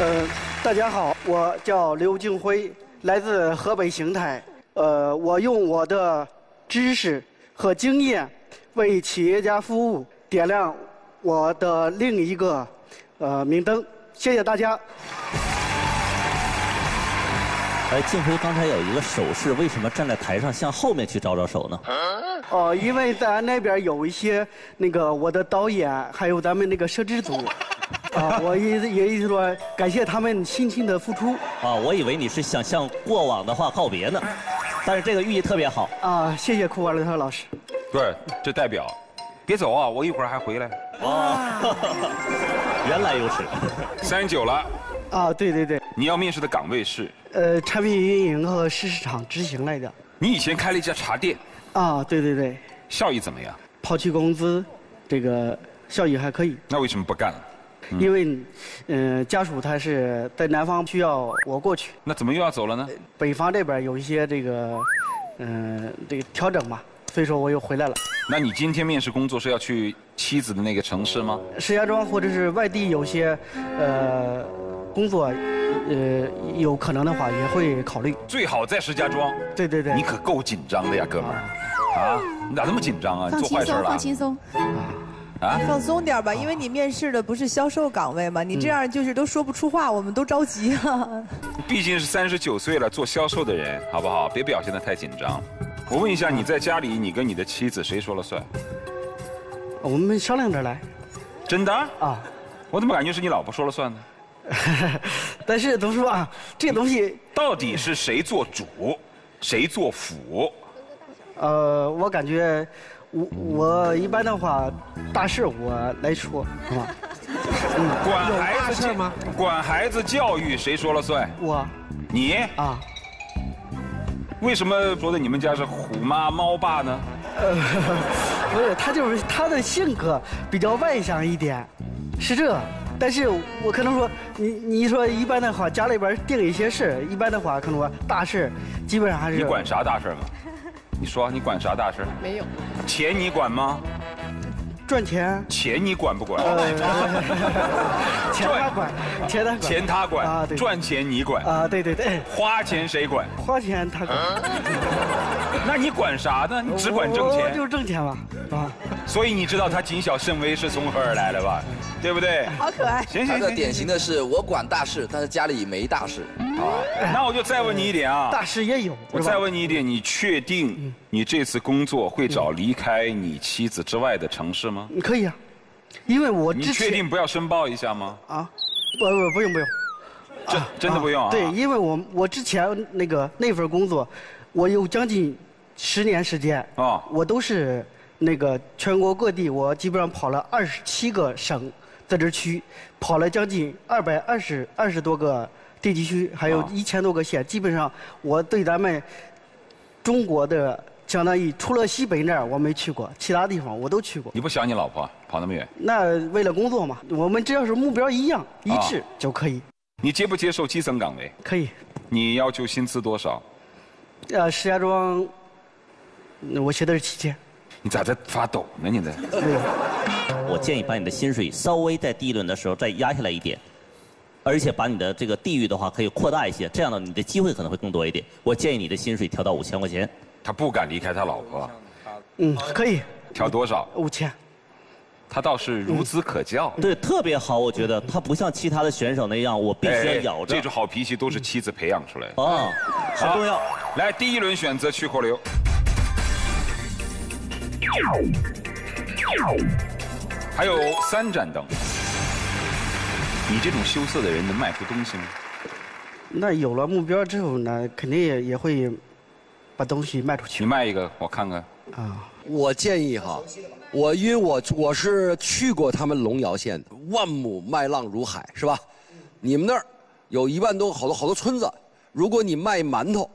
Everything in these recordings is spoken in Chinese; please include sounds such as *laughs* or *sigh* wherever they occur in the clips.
呃，大家好，我叫刘敬辉，来自河北邢台。呃，我用我的知识和经验为企业家服务，点亮我的另一个呃明灯。谢谢大家。哎，静辉刚才有一个手势，为什么站在台上向后面去招招手呢？哦，因为咱那边有一些那个我的导演，还有咱们那个摄制组，啊，*laughs* 我也也意思说感谢他们辛勤的付出。啊，我以为你是想向过往的话告别呢，但是这个寓意特别好。啊，谢谢库瓦勒特老师。对，这代表，别走啊，我一会儿还回来。哦，*laughs* 原来如此。三十九了，*laughs* 啊，对对对，你要面试的岗位是？呃，产品运营和市场执行来的。你以前开了一家茶店，啊，对对对，效益怎么样？抛弃工资，这个效益还可以。那为什么不干了？因为，嗯、家属他是在南方需要我过去，那怎么又要走了呢？北方这边有一些这个，嗯、这个调整嘛，所以说我又回来了。那你今天面试工作是要去妻子的那个城市吗？石家庄或者是外地有些，呃，工作，呃，有可能的话也会考虑。最好在石家庄。对对对。你可够紧张的呀，哥们儿！啊，你咋那么紧张啊？你放轻松，做坏事了放？轻松。啊？放松点吧，因为你面试的不是销售岗位嘛，你这样就是都说不出话，我们都着急啊。*laughs* 毕竟是三十九岁了，做销售的人，好不好？别表现得太紧张。我问一下，你在家里，你跟你的妻子谁说了算？我们商量着来。真的？啊。我怎么感觉是你老婆说了算呢？*laughs* 但是都说啊，这个东西到底是谁做主，谁做辅？呃，我感觉我我一般的话，大事我来说，好吧？嗯管孩子吗？管孩子教育谁说了算？我。你啊？为什么说的你们家是虎妈猫爸呢？呃，*laughs* 不是，他就是他的性格比较外向一点，是这。但是我可能说，你你说一般的话，家里边定一些事，一般的话，可能说大事，基本上还是。你管啥大事吗？你说你管啥大事？没有。钱你管吗？赚钱。钱你管不管？*laughs* *laughs* 钱他管，钱他管。钱他管啊，对。赚钱你管啊，对对对。花钱谁管？花钱他管。*laughs* 那你管啥呢？你只管挣钱。就是挣钱嘛，啊。所以你知道他谨小慎微是从何而来的吧？对不对？好可爱。行行行。典型的是我管大事，但是家里没大事。啊，那我就再问你一点啊。大事也有。我再问你一点，你确定你这次工作会找离开你妻子之外的城市吗？可以啊，因为我你确定不要申报一下吗？啊，不不不用不用。真真的不用啊？对，因为我我之前那个那份工作，我有将近十年时间啊，我都是那个全国各地，我基本上跑了二十七个省自治区，跑了将近二百二十二十多个地级区，还有一千多个县，基本上我对咱们中国的相当于除了西北那儿我没去过，其他地方我都去过。你不想你老婆跑那么远？那为了工作嘛，我们只要是目标一样一致就可以。你接不接受基层岗位？可以。你要求薪资多少？呃，石家庄，我写的是七千。你咋在发抖呢？你在？没有。我建议把你的薪水稍微在第一轮的时候再压下来一点，而且把你的这个地域的话可以扩大一些，这样呢你的机会可能会更多一点。我建议你的薪水调到五千块钱。他不敢离开他老婆。嗯，可以。调多少？五千。他倒是孺子可教。对，特别好，我觉得他不像其他的选手那样，我必须要咬着。这种好脾气都是妻子培养出来的。啊，很重要。来，第一轮选择去火流。还有三盏灯。你这种羞涩的人能卖出东西吗？那有了目标之后呢，肯定也也会把东西卖出去。你卖一个，我看看。啊，我建议哈，我因为我我是去过他们龙窑县的，万亩麦浪如海，是吧？你们那儿有一万多好多好多村子，如果你卖馒头，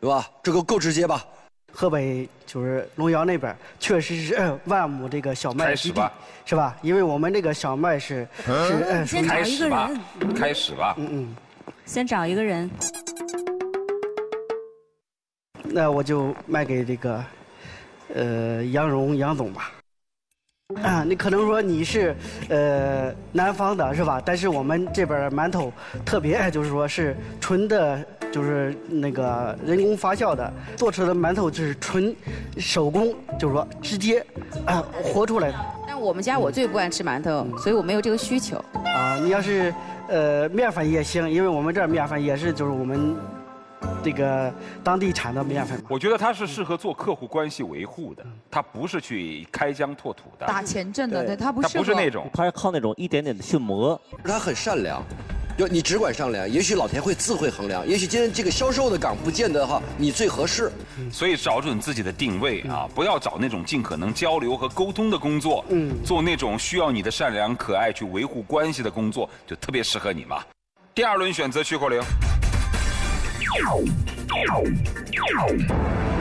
对吧？这个够直接吧？河北就是龙窑那边，确实是、呃、万亩这个小麦基地，是吧？因为我们这个小麦是、嗯、是呃，先找一个人，开始吧。嗯嗯，先找一个人。那我就卖给这个，呃，杨荣杨总吧。啊，你可能说你是呃南方的是吧？但是我们这边馒头特别就是说是纯的，就是那个人工发酵的，做出的馒头就是纯手工，就是说直接啊活出来的。但我们家我最不爱吃馒头，所以我没有这个需求。啊，你要是呃面粉也行，因为我们这儿面粉也是就是我们。这个当地产的面粉，我觉得它是适合做客户关系维护的，它不是去开疆拓土的，打前阵的，对它不是，他不是那种，它是靠那种一点点的去磨。它很善良，就你只管上梁，也许老天会自会衡量，也许今天这个销售的岗不见得哈你最合适，所以找准自己的定位啊，不要找那种尽可能交流和沟通的工作，嗯，做那种需要你的善良可爱去维护关系的工作，就特别适合你嘛。第二轮选择曲口令。Ow! Ow!